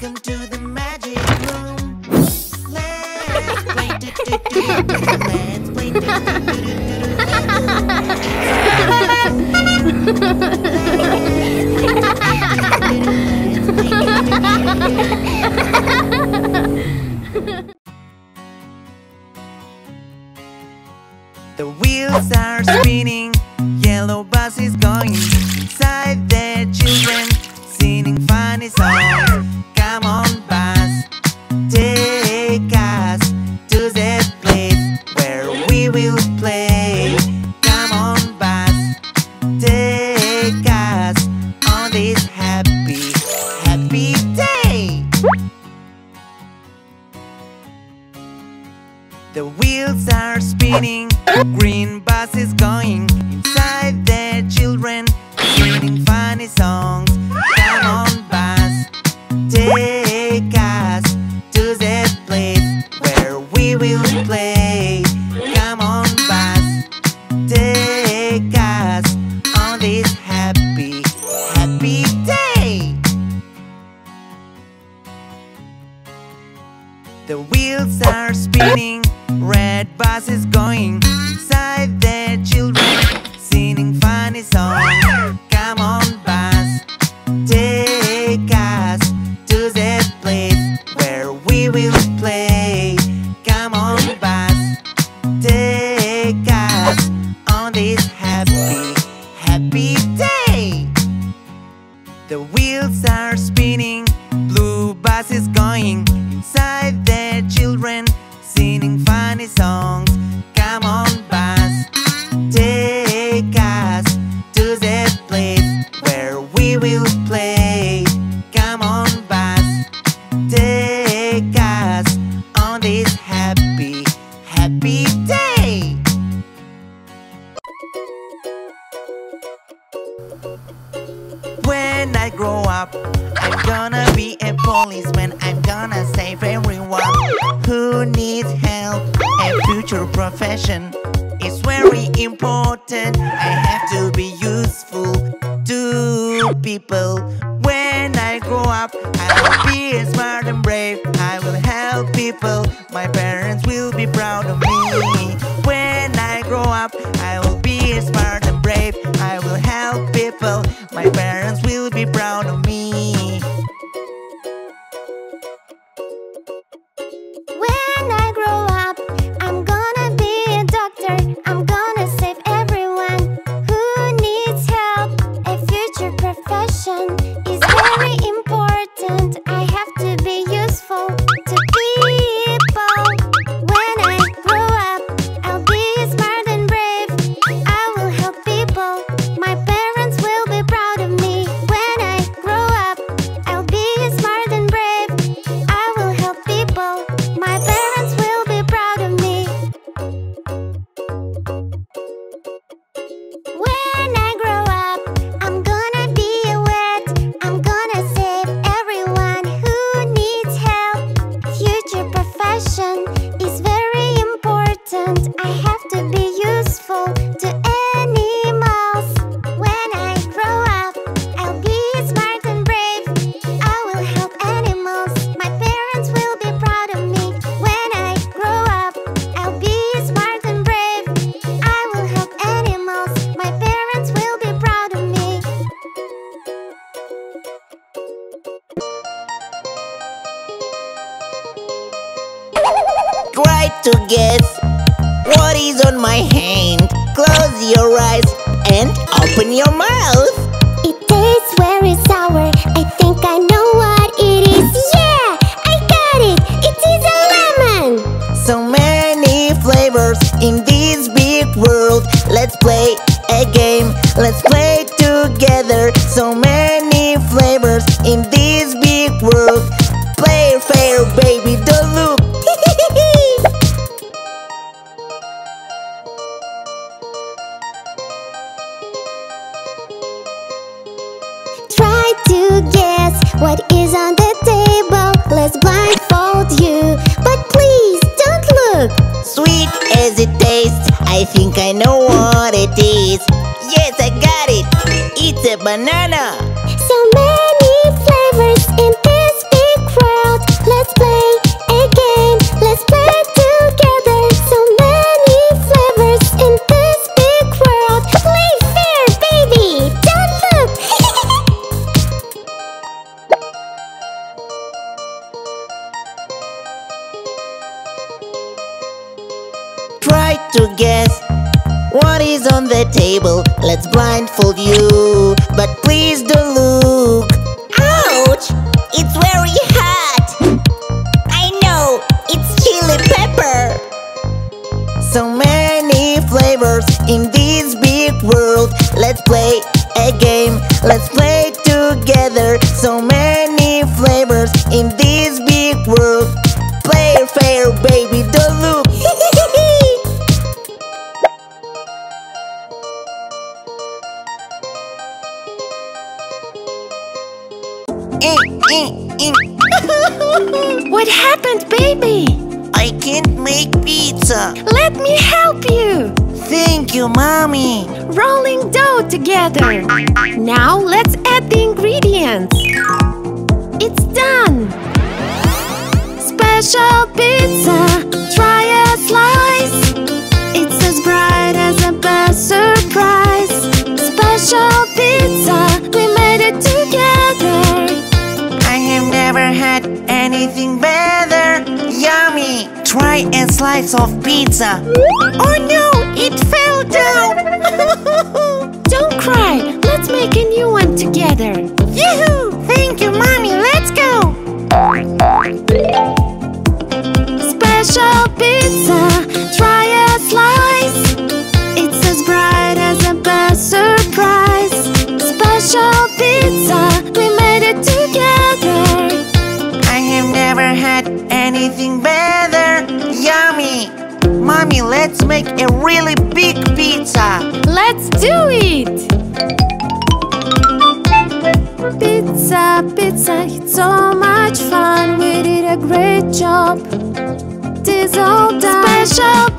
Welcome to the magic room. Let's play. Do do do. Let's play. Do. The wheels are spinning, yellow bus is going The wheels are spinning, green bus is going happy day. The wheels are spinning, blue bus is going inside the children, singing funny songs. Come on, bus, take us to that place where we will I'm gonna be a policeman. I'm gonna save everyone who needs help. A future profession is very important. I have to be useful to people. When I grow up, I will be smart and brave. I will help people. My parents will be proud to guess what is on my hand. Close your eyes and open your mouth. Blindfold you. But please don't look. Sweet as it tastes, I think I know what it is. Yes, I got it. It's a banana. So to guess what is on the table. Let's blindfold you, but please don't look. Ouch! It's very hot. I know, it's chili pepper. So many flavors in this big world. Let's play a game. Let's play together. So many What happened, baby? I can't make pizza. Let me help you. Thank you, mommy. Rolling dough together. Now let's add the ingredients. It's done. Special pizza. Try a slice. It's as bright as a best surprise. Special pizza. We made it together. I have never had anything better. Yummy. Try a slice of pizza. Oh no, it fell down. Don't cry. Let's make a new one together. Yoo-hoo! Thank you, mommy. Let's go. Special pizza. Try a had anything better. Yummy. Mommy, let's make a really big pizza. Let's do it! Pizza, pizza, it's so much fun. We did a great job. All done. Special